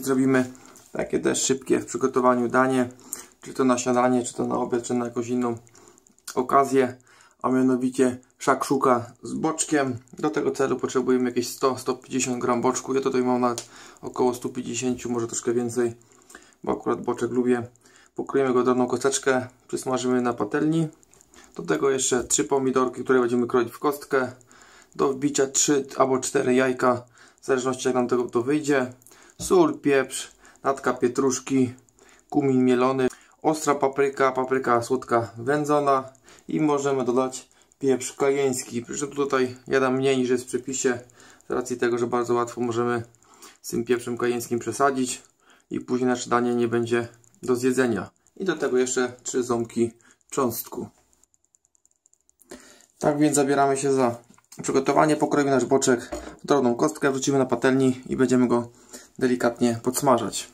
Zrobimy takie też szybkie w przygotowaniu danie, czy to na śniadanie, czy to na obiad, czy na jakąś inną okazję, a mianowicie szakszuka z boczkiem. Do tego celu potrzebujemy jakieś 100-150 gram boczku. Ja tutaj mam nawet około 150, może troszkę więcej, bo akurat boczek lubię. Pokroimy go drobną kosteczkę, przysmażymy na patelni. Do tego jeszcze 3 pomidorki, które będziemy kroić w kostkę. Do wbicia 3 albo 4 jajka, w zależności jak nam tego to wyjdzie. Sól, pieprz, natka pietruszki, kumin mielony, ostra papryka, papryka słodka wędzona i możemy dodać pieprz kajeński. Przy czym tutaj jadam mniej niż jest w przepisie, z racji tego, że bardzo łatwo możemy z tym pieprzem kajeńskim przesadzić i później nasze danie nie będzie do zjedzenia. I do tego jeszcze 3 ząbki cząstku. Tak więc zabieramy się za przygotowanie. Pokroimy nasz boczek w drobną kostkę, wrzucimy na patelni i będziemy go delikatnie podsmażać.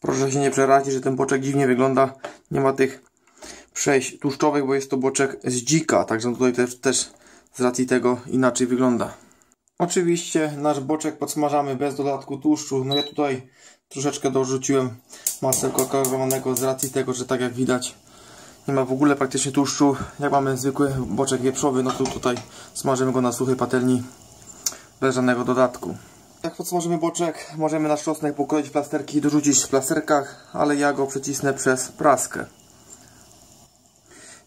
Proszę się nie przerazić, że ten boczek dziwnie wygląda. Nie ma tych przejść tłuszczowych, bo jest to boczek z dzika, także tutaj też, też z racji tego inaczej wygląda. Oczywiście nasz boczek podsmażamy bez dodatku tłuszczu. No ja tutaj troszeczkę dorzuciłem masełka kakaowanego z racji tego, że tak jak widać nie ma w ogóle praktycznie tłuszczu. Jak mamy zwykły boczek wieprzowy, no to tutaj smażymy go na suchej patelni bez żadnego dodatku. Jak podsmażymy boczek, możemy nasz czosnek pokroić w plasterki i dorzucić w plasterkach, ale ja go przycisnę przez praskę.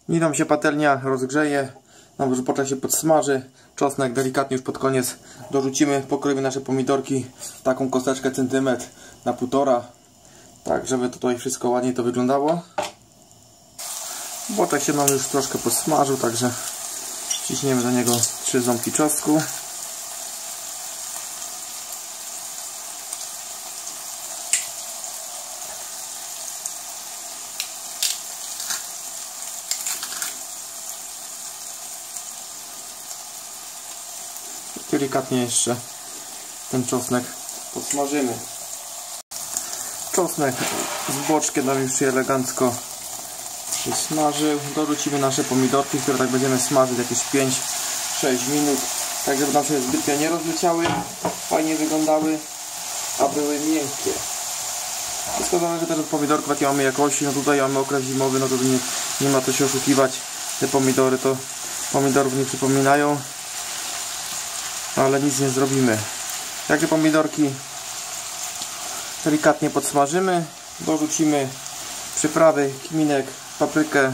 Nim nam się patelnia rozgrzeje, nam boczek się podsmaży, czosnek delikatnie już pod koniec dorzucimy, pokroimy nasze pomidorki w taką kosteczkę centymetr na półtora, tak żeby tutaj wszystko ładnie to wyglądało. Boczek się nam już troszkę podsmażył, także ciśniemy do niego trzy ząbki czosnku. Delikatnie jeszcze ten czosnek podsmażymy. Czosnek z boczkiem nam już się elegancko przysmażył. Dorzucimy nasze pomidorki, które tak będziemy smażyć jakieś 5-6 minut. Tak żeby nam się nie rozleciały, fajnie wyglądały, a były miękkie. Wszystko zależy też od pomidorków, jakie mamy jakości. No tutaj mamy okres zimowy, no to nie, nie ma co się oszukiwać. Te pomidory to pomidorów nie przypominają ale nic nie zrobimy. Jak te pomidorki delikatnie podsmażymy, dorzucimy przyprawy, kminek, paprykę.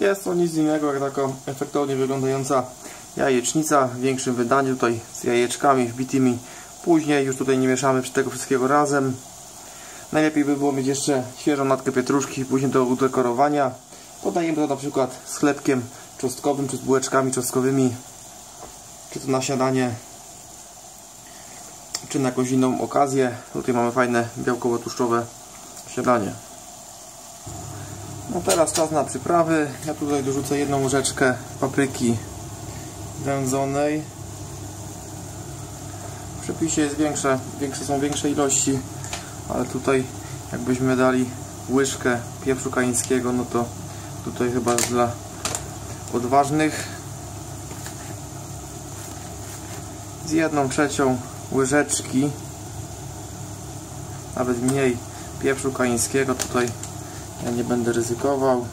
Jest to nic innego jak taka efektownie wyglądająca jajecznica w większym wydaniu, tutaj z jajeczkami wbitymi. Później już tutaj nie mieszamy tego wszystkiego razem. Najlepiej by było mieć jeszcze świeżą natkę pietruszki, później do udekorowania. Podajemy to na przykład z chlebkiem czosnkowym, czy z bułeczkami czosnkowymi, czy to na śniadanie, czy na jakąś inną okazję. Tutaj mamy fajne białkowo-tłuszczowe śniadanie. No teraz czas na przyprawy. Ja tutaj dorzucę jedną łyżeczkę papryki wędzonej. W przepisie jest większe, większe są większe ilości, ale tutaj jakbyśmy dali łyżkę pieprzu kańskiego, no to tutaj chyba dla odważnych z jedną trzecią łyżeczki nawet mniej pieprzu kaińskiego. Tutaj ja nie będę ryzykował.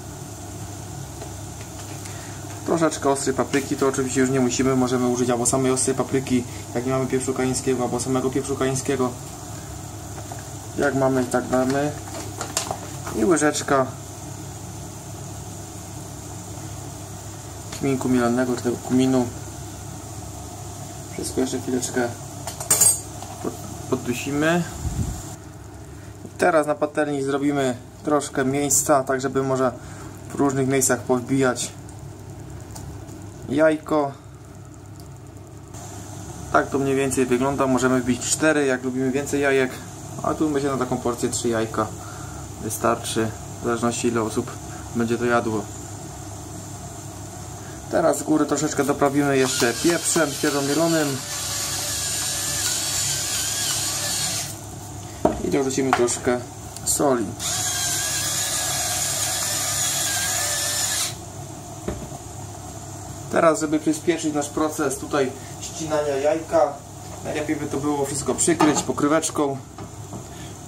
Troszeczkę ostrej papryki to oczywiście już nie musimy możemy użyć albo samej ostrej papryki jak nie mamy pieprzu kaińskiego albo samego pieprzu kaińskiego. Jak mamy tak damy i łyżeczka kminku mielonego, tego kuminu. Wszystko jeszcze chwileczkę poddusimy. Teraz na patelni zrobimy troszkę miejsca, tak żeby może w różnych miejscach powbijać jajko. Tak to mniej więcej wygląda. Możemy wbić 4, jak lubimy więcej jajek. A tu myślę na taką porcję 3 jajka wystarczy. W zależności ile osób będzie to jadło. Teraz z góry troszeczkę doprawimy jeszcze pieprzem świeżomielonym. I dorzucimy troszkę soli. Teraz, żeby przyspieszyć nasz proces tutaj ścinania jajka, Najlepiej by to było wszystko przykryć pokryweczką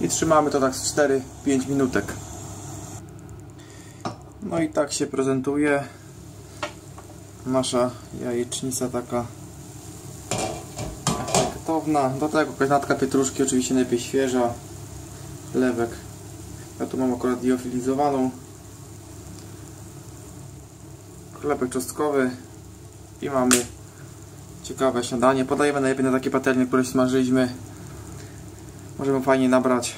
i trzymamy to tak z 4-5 minutek. No i tak się prezentuje nasza jajecznica taka efektowna. Do tego jakaś natka pietruszki, oczywiście najlepiej świeża. Lewek. Ja tu mam akurat diofilizowaną. Chlebek czosnkowy i mamy ciekawe śniadanie. Podajemy najlepiej na takie patelnie, które smażyliśmy. Możemy fajnie nabrać.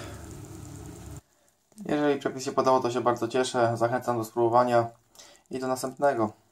Jeżeli przepis się podobał, to się bardzo cieszę. Zachęcam do spróbowania i do następnego.